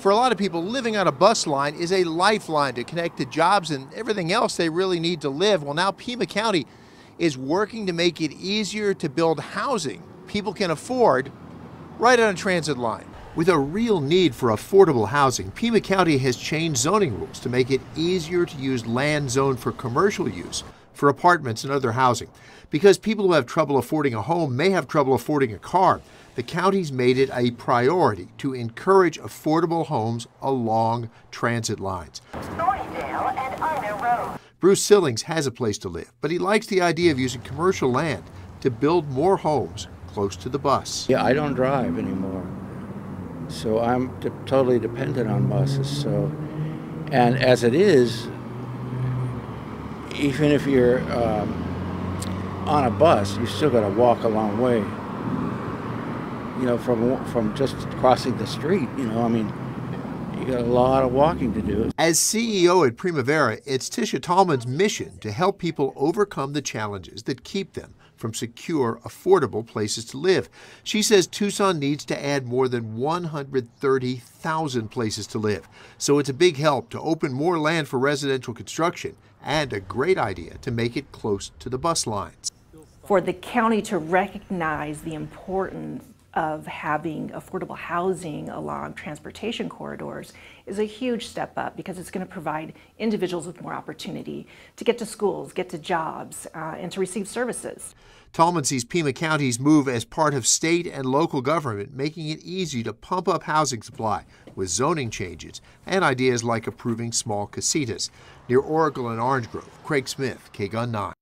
For a lot of people, living on a bus line is a lifeline to connect to jobs and everything else they really need to live. Well, now Pima County is working to make it easier to build housing people can afford right on a transit line. With a real need for affordable housing, Pima County has changed zoning rules to make it easier to use land zoned for commercial use for apartments and other housing. Because people who have trouble affording a home may have trouble affording a car, the county's made it a priority to encourage affordable homes along transit lines. Thornydale and Ina Road. Bruce Sillings has a place to live, but he likes the idea of using commercial land to build more homes close to the bus. Yeah, I don't drive anymore, so I'm de- totally dependent on buses. So, and as it is, even if you're um, on a bus, you still got to walk a long way. You know, from from just crossing the street. You know, I mean, you got a lot of walking to do. As CEO at Primavera, it's Tisha Tallman's mission to help people overcome the challenges that keep them from secure, affordable places to live. She says Tucson needs to add more than 130,000 places to live. So it's a big help to open more land for residential construction and a great idea to make it close to the bus lines. For the county to recognize the importance of having affordable housing along transportation corridors is a huge step up because it's going to provide individuals with more opportunity to get to schools, get to jobs, uh, and to receive services. Tallman sees Pima County's move as part of state and local government, making it easy to pump up housing supply with zoning changes and ideas like approving small casitas. Near Oracle and Orange Grove, Craig Smith, KGUN 9.